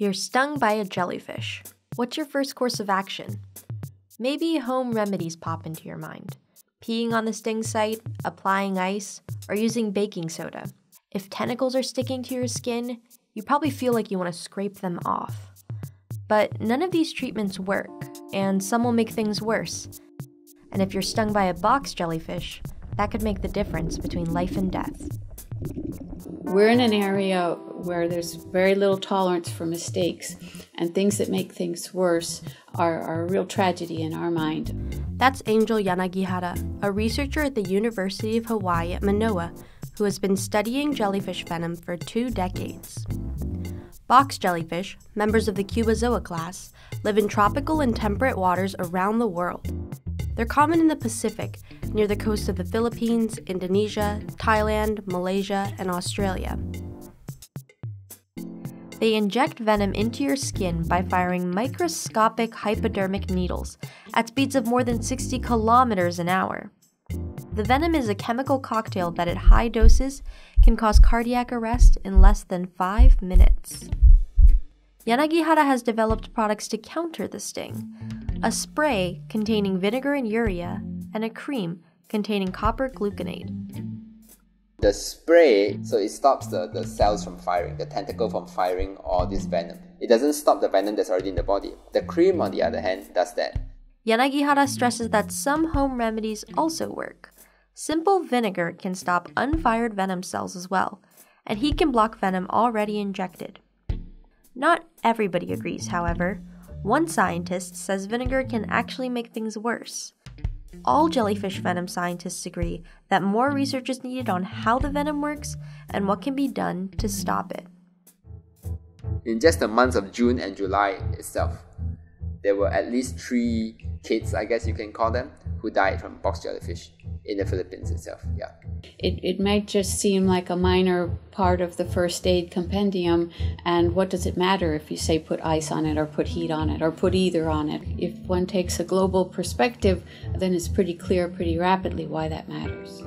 You're stung by a jellyfish. What's your first course of action? Maybe home remedies pop into your mind peeing on the sting site, applying ice, or using baking soda. If tentacles are sticking to your skin, you probably feel like you want to scrape them off. But none of these treatments work, and some will make things worse. And if you're stung by a box jellyfish, that could make the difference between life and death. We're in an area where there's very little tolerance for mistakes, and things that make things worse are, are a real tragedy in our mind. That's Angel Yanagihara, a researcher at the University of Hawaii at Manoa, who has been studying jellyfish venom for two decades. Box jellyfish, members of the Cubozoa class, live in tropical and temperate waters around the world. They're common in the Pacific near the coast of the Philippines, Indonesia, Thailand, Malaysia, and Australia. They inject venom into your skin by firing microscopic hypodermic needles at speeds of more than 60 kilometers an hour. The venom is a chemical cocktail that at high doses can cause cardiac arrest in less than 5 minutes. Yanagihara has developed products to counter the sting a spray containing vinegar and urea, and a cream containing copper gluconate. The spray, so it stops the, the cells from firing, the tentacle from firing all this venom. It doesn't stop the venom that's already in the body. The cream, on the other hand, does that. Yanagihara stresses that some home remedies also work. Simple vinegar can stop unfired venom cells as well, and he can block venom already injected. Not everybody agrees, however. One scientist says vinegar can actually make things worse. All jellyfish venom scientists agree that more research is needed on how the venom works and what can be done to stop it. In just the months of June and July itself, there were at least three kids, I guess you can call them, who died from box jellyfish in the Philippines itself. Yeah. It, it might just seem like a minor part of the first aid compendium, and what does it matter if you say put ice on it, or put heat on it, or put either on it? If one takes a global perspective, then it's pretty clear pretty rapidly why that matters.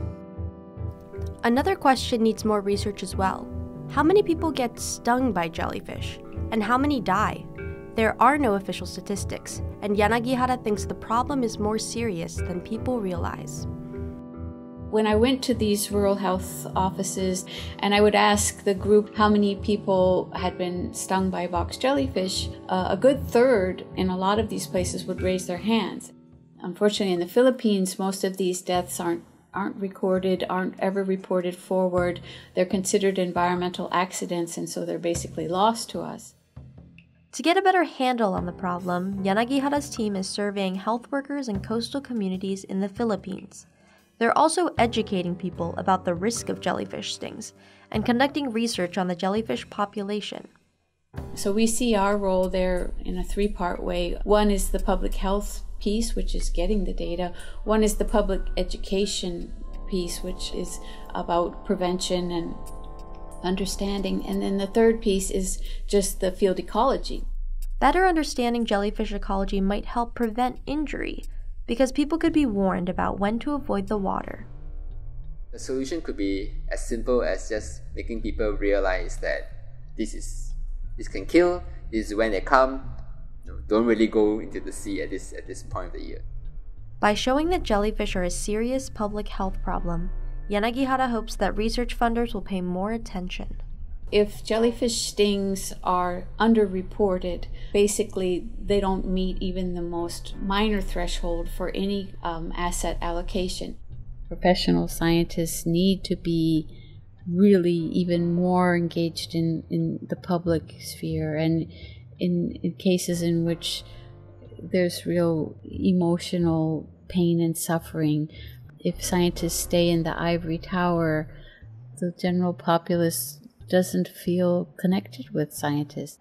Another question needs more research as well. How many people get stung by jellyfish? And how many die? There are no official statistics, and Yanagihara thinks the problem is more serious than people realize. When I went to these rural health offices and I would ask the group how many people had been stung by box jellyfish, uh, a good third in a lot of these places would raise their hands. Unfortunately, in the Philippines, most of these deaths aren't aren't recorded, aren't ever reported forward. They're considered environmental accidents, and so they're basically lost to us. To get a better handle on the problem, Yanagihara's team is surveying health workers in coastal communities in the Philippines. They're also educating people about the risk of jellyfish stings and conducting research on the jellyfish population. So we see our role there in a three part way. One is the public health piece, which is getting the data, one is the public education piece, which is about prevention and understanding. And then the third piece is just the field ecology. Better understanding jellyfish ecology might help prevent injury because people could be warned about when to avoid the water. The solution could be as simple as just making people realize that this is this can kill, this is when they come. don't really go into the sea at this at this point of the year. By showing that jellyfish are a serious public health problem, Yanagihara hopes that research funders will pay more attention. If jellyfish stings are underreported, basically they don't meet even the most minor threshold for any um, asset allocation. Professional scientists need to be really even more engaged in, in the public sphere and in, in cases in which there's real emotional pain and suffering if scientists stay in the ivory tower, the general populace doesn't feel connected with scientists.